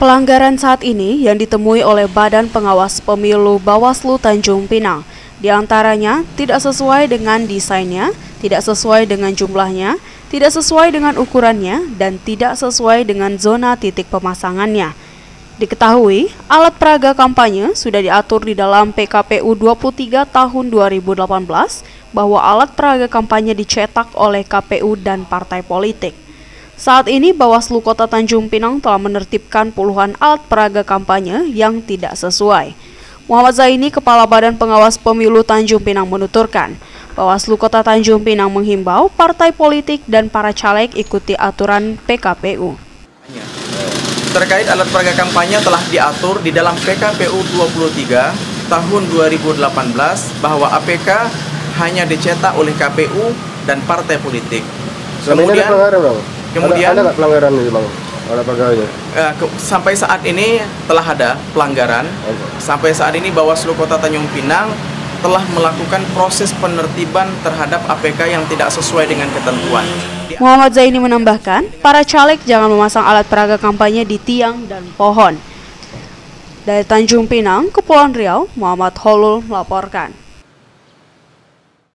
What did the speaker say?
Pelanggaran saat ini yang ditemui oleh Badan Pengawas Pemilu Bawaslu Tanjung Pinang, di antaranya tidak sesuai dengan desainnya, tidak sesuai dengan jumlahnya, tidak sesuai dengan ukurannya, dan tidak sesuai dengan zona titik pemasangannya. Diketahui, alat peraga kampanye sudah diatur di dalam PKPU 23 tahun 2018 bahwa alat peraga kampanye dicetak oleh KPU dan partai politik. Saat ini Bawaslu Kota Tanjung Pinang telah menertibkan puluhan alat peraga kampanye yang tidak sesuai. Muhammad Zaini, Kepala Badan Pengawas Pemilu Tanjung Pinang menuturkan, Bawaslu Kota Tanjung Pinang menghimbau partai politik dan para caleg ikuti aturan PKPU. Terkait alat peraga kampanye telah diatur di dalam PKPU 23 tahun 2018 bahwa APK hanya dicetak oleh KPU dan partai politik. Kemudian, Kemudian ada, ada pelanggaran ini bang? Ada pelanggarannya? Uh, ke, sampai saat ini telah ada pelanggaran. Okay. Sampai saat ini Bawaslu Kota Tanjung Pinang telah melakukan proses penertiban terhadap APK yang tidak sesuai dengan ketentuan. Muhammad Zaini menambahkan, para caleg jangan memasang alat peraga kampanye di tiang dan pohon. Dari Tanjung Pinang, Kepulauan Riau, Muhammad Holul melaporkan.